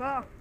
走。